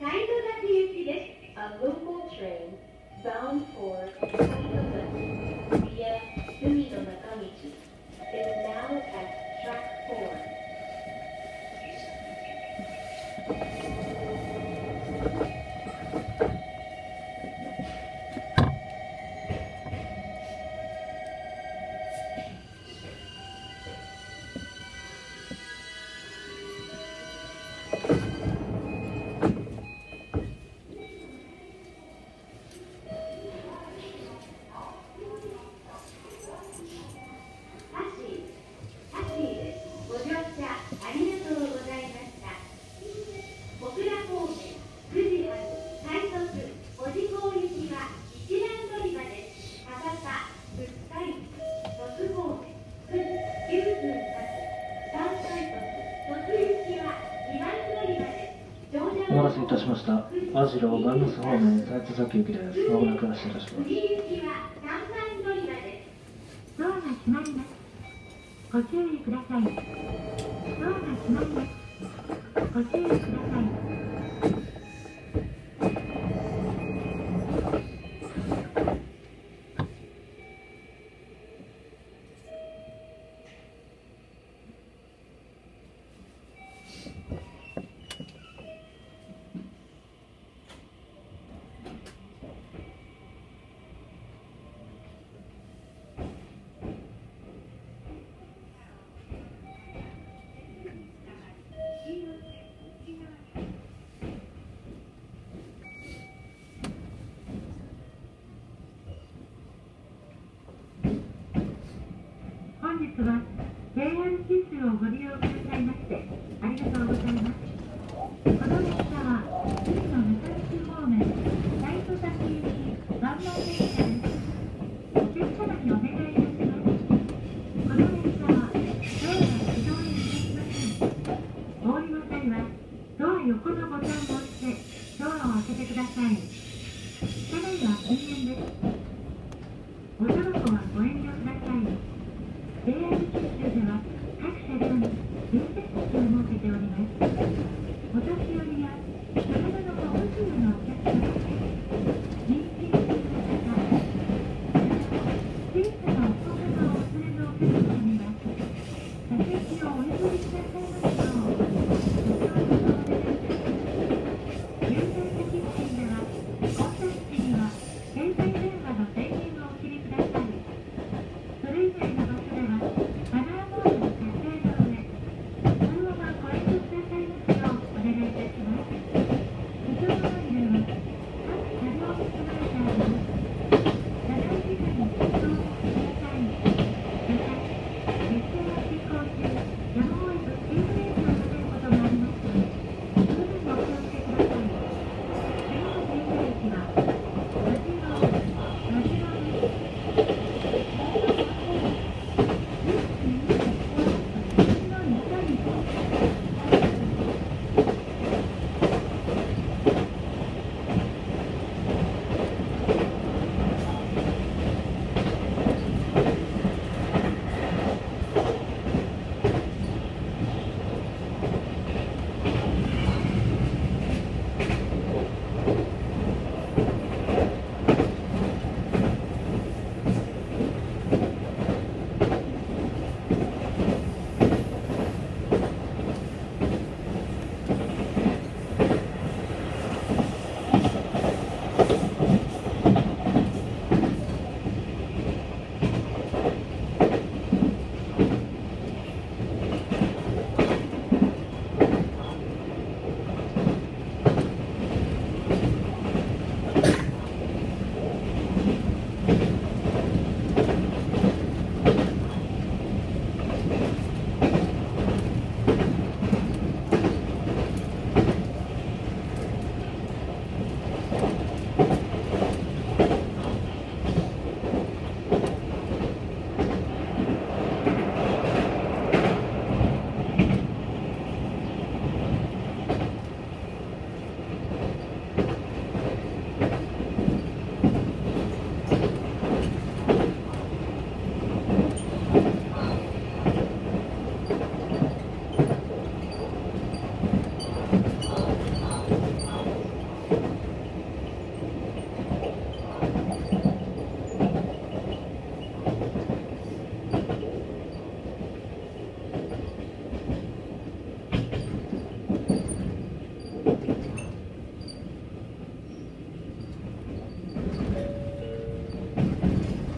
Tango Nephi is a local train bound for した方面津崎行きです。まもなく発車いたし。がます。ご注意ください。ドアが閉まります。ご注意ください。スは JR 九州をご利用くださいましてありがとうございます。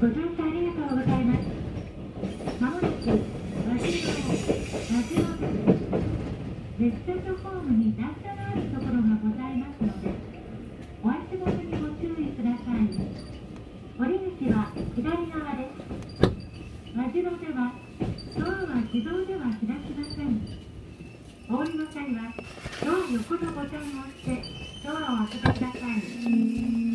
ご乗車ありがとうござい。ます。まもなく、和白、和白です。列車とホームに段差のあるところがござい。ますので、お足元にご注意ください。降り口は左側です。和白では、ドアは自動では開きません。お降りの際は、ドア横のボタンを押して、ドアを開けてください。